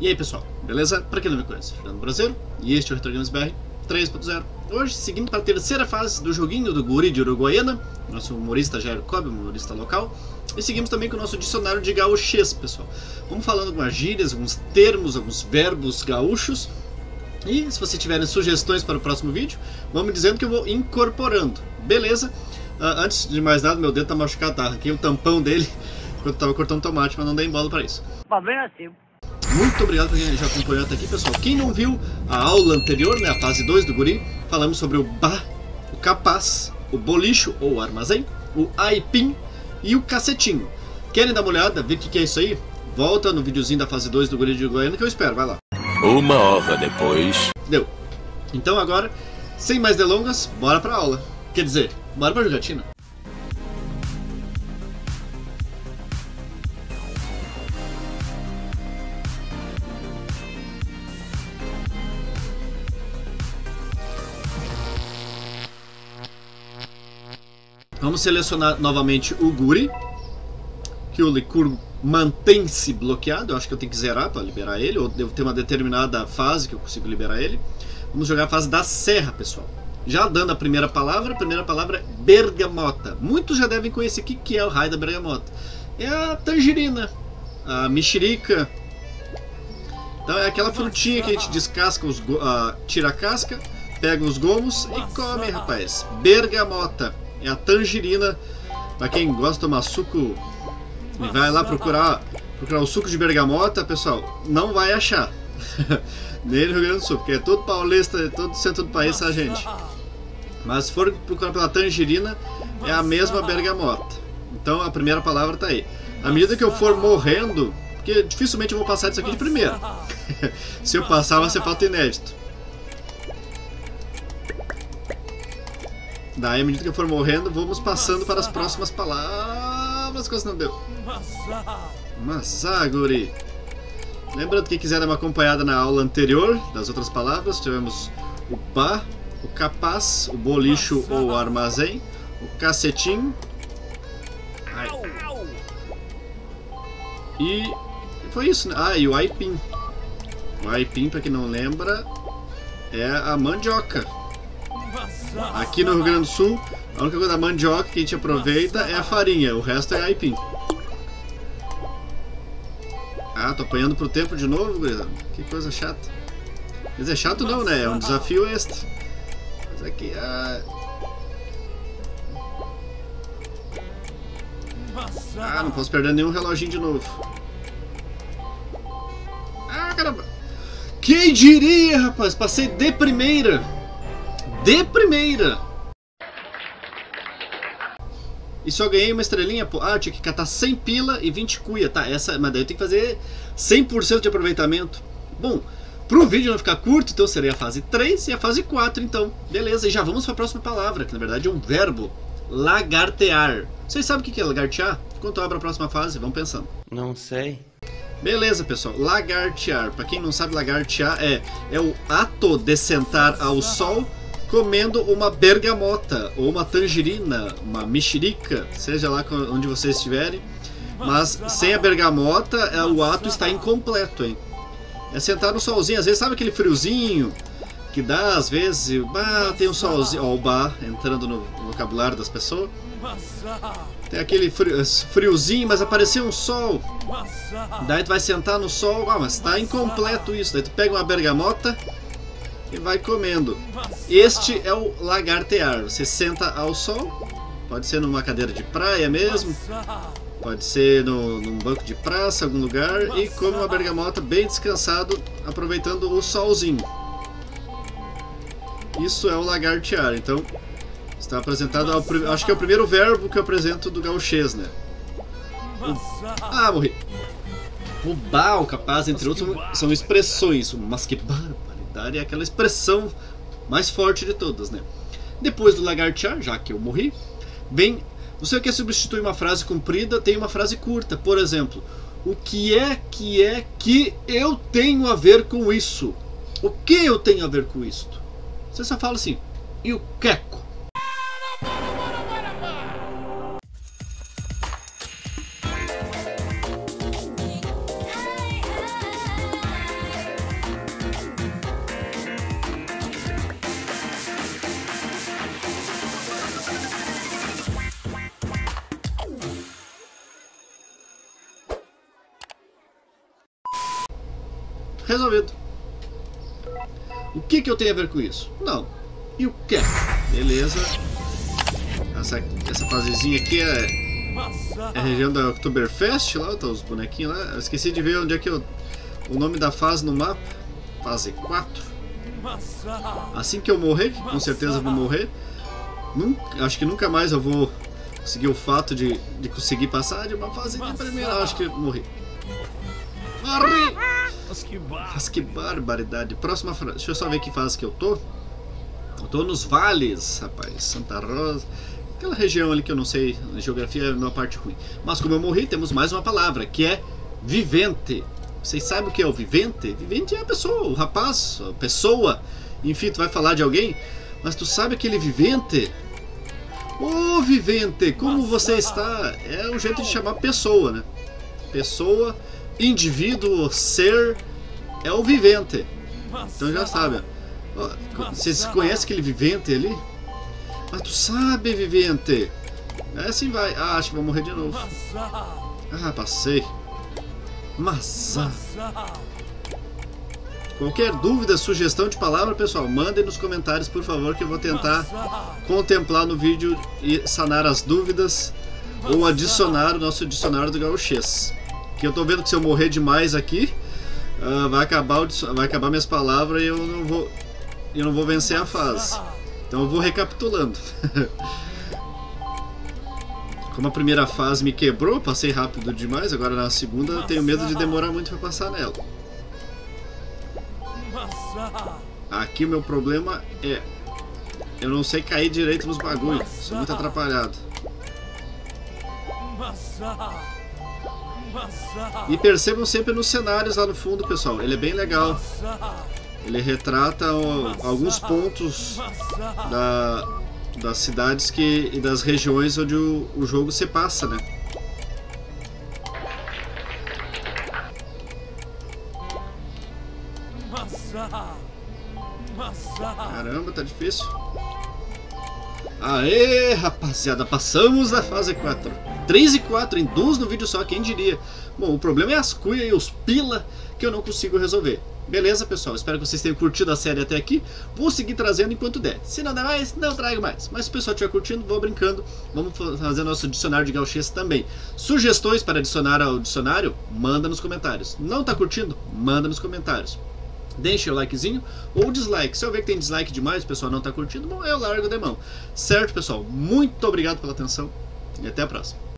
E aí pessoal, beleza? Pra quem não me conhece, Fernando Brasileiro, e este é o Retro Games BR 3.0. Hoje, seguindo para a terceira fase do joguinho do Guri de Uruguaiana, nosso humorista Jair Cobb, humorista local, e seguimos também com o nosso dicionário de gaúchês, pessoal. Vamos falando algumas gírias, alguns termos, alguns verbos gaúchos, e se vocês tiverem sugestões para o próximo vídeo, vamos dizendo que eu vou incorporando, beleza? Uh, antes de mais nada, meu dedo tá machucado, tá? Arranquei o tampão dele enquanto tava cortando tomate, mas não dei bola para isso. Problema é seu. Muito obrigado por quem já acompanhou até aqui, pessoal. Quem não viu a aula anterior, né, a fase 2 do Guri, falamos sobre o Ba, o Capaz, o Bolicho ou Armazém, o Aipim e o Cacetinho. Querem dar uma olhada, ver o que é isso aí? Volta no videozinho da fase 2 do Guri de Goiânia que eu espero, vai lá. Uma hora depois. Deu. Então agora, sem mais delongas, bora pra aula. Quer dizer, bora pra jogatina. Vamos selecionar novamente o Guri, que o Licur mantém-se bloqueado. Eu acho que eu tenho que zerar para liberar ele, ou devo ter uma determinada fase que eu consigo liberar ele. Vamos jogar a fase da Serra, pessoal. Já dando a primeira palavra, a primeira palavra é bergamota. Muitos já devem conhecer o que é o raio da bergamota. É a tangerina, a mexerica. Então é aquela frutinha que a gente descasca, os, uh, tira a casca, pega os gomos e come, rapaz. Bergamota é a tangerina. Para quem gosta de tomar suco e vai lá procurar, procurar o suco de bergamota, pessoal, não vai achar. Nem no Rio Grande do Sul, porque é todo paulista, é todo centro do país a gente. Mas se for procurar pela tangerina, é a mesma bergamota. Então a primeira palavra está aí. À medida que eu for morrendo, porque dificilmente eu vou passar isso aqui de primeira. se eu passar, vai ser fato inédito. Daí, à medida que eu for morrendo, vamos passando para as próximas palavras. Quase não deu. Massá, guri. Lembrando que quiser dar uma acompanhada na aula anterior das outras palavras, tivemos o pá, o capaz, o bolicho ou armazém, o cacetim. Ai. E foi isso, né? Ah, e o aipim. O aipim, para quem não lembra, é a mandioca. Aqui no Rio Grande do Sul, a única coisa da mandioca que a gente aproveita é a farinha, o resto é aipim. Ah, tô apanhando pro tempo de novo, gurizada. Que coisa chata. Quer dizer, chato não, né? É um desafio extra. Mas aqui, ah... Ah, não posso perder nenhum reloginho de novo. Ah, caramba! Quem diria, rapaz? Passei de primeira! De primeira. E só ganhei uma estrelinha, pô. Ah, eu tinha que catar 100 pila e 20 cuia, tá? Essa, mas daí eu tenho que fazer 100% de aproveitamento. Bom, pro vídeo não ficar curto, então seria a fase 3 e a fase 4, então. Beleza, e já vamos para a próxima palavra, que na verdade é um verbo. Lagartear. Vocês sabem o que é lagartear? Enquanto eu abro a próxima fase, vão pensando. Não sei. Beleza, pessoal. Lagartear. Para quem não sabe, lagartear é, é o ato de sentar ao sol comendo uma bergamota, ou uma tangerina, uma mexerica, seja lá onde vocês estiverem. Mas sem a bergamota, é, o ato está incompleto, hein? É sentar no solzinho, às vezes sabe aquele friozinho que dá, às vezes, bah, tem um solzinho, ó, o bar entrando no vocabulário das pessoas. Tem aquele friozinho, mas apareceu um sol. Daí tu vai sentar no sol, ah, mas está incompleto isso. Daí tu pega uma bergamota, e vai comendo. Este é o lagartear. Você senta ao sol, pode ser numa cadeira de praia mesmo, pode ser no, num banco de praça, algum lugar, e come uma bergamota bem descansado, aproveitando o solzinho. Isso é o lagartear. Então, está apresentado, ao, acho que é o primeiro verbo que eu apresento do gauchês, né? O, ah, morri. O bal, capaz, entre outros, são expressões. Mas que barba é aquela expressão mais forte de todas, né? Depois do lagartear, já que eu morri, vem. Você quer substituir uma frase comprida, tem uma frase curta. Por exemplo, o que é que é que eu tenho a ver com isso? O que eu tenho a ver com isto? Você só fala assim, e o queco? Resolvido. O que, que eu tenho a ver com isso? Não. E o que? Beleza. Essa, essa fasezinha aqui é, é a região da Oktoberfest, lá, tá os bonequinhos lá. Eu esqueci de ver onde é que eu, o nome da fase no mapa. Fase 4. Assim que eu morrer, com certeza vou morrer. Nunca, acho que nunca mais eu vou conseguir o fato de, de conseguir passar de uma fase de primeira. Acho que morri. Morri! Mas que barbaridade. Próxima frase. Deixa eu só ver que fase que eu tô. Eu tô nos vales, rapaz. Santa Rosa. Aquela região ali que eu não sei. Geografia é uma parte ruim. Mas como eu morri, temos mais uma palavra, que é vivente. Vocês sabem o que é o vivente? Vivente é a pessoa, o rapaz, a pessoa. Enfim, tu vai falar de alguém, mas tu sabe aquele vivente? Ô oh, vivente, como você está? É o jeito de chamar pessoa, né? Pessoa, indivíduo, ser, é o vivente. Então já sabe. Vocês conhecem aquele vivente ali? Mas tu sabe, vivente. É assim vai. Ah, acho que vou morrer de novo. Ah, passei. Maçã. Qualquer dúvida, sugestão de palavra, pessoal, mandem nos comentários, por favor, que eu vou tentar contemplar no vídeo e sanar as dúvidas ou adicionar o nosso dicionário do gauchês. Que eu tô vendo que se eu morrer demais aqui, uh, vai, acabar vai acabar minhas palavras e eu não vou, eu não vou vencer a fase. Então eu vou recapitulando. Como a primeira fase me quebrou, passei rápido demais, agora na segunda eu tenho medo de demorar muito para passar nela. Aqui o meu problema é... Eu não sei cair direito nos bagulhos, sou muito atrapalhado. E percebam sempre nos cenários lá no fundo, pessoal, ele é bem legal. Ele retrata ó, alguns pontos da, das cidades que, e das regiões onde o, o jogo se passa, né? Caramba, tá difícil. Aê, rapaziada, passamos da fase 4. 3 e 4 em duas no vídeo só, quem diria? Bom, o problema é as cuias e os pila que eu não consigo resolver. Beleza, pessoal? Espero que vocês tenham curtido a série até aqui. Vou seguir trazendo enquanto der. Se não der mais, não trago mais. Mas se o pessoal estiver curtindo, vou brincando. Vamos fazer nosso dicionário de gauchês também. Sugestões para adicionar ao dicionário? Manda nos comentários. Não tá curtindo? Manda nos comentários. Deixa o likezinho ou dislike. Se eu ver que tem dislike demais, o pessoal não tá curtindo, bom, eu largo de mão. Certo, pessoal? Muito obrigado pela atenção e até a próxima.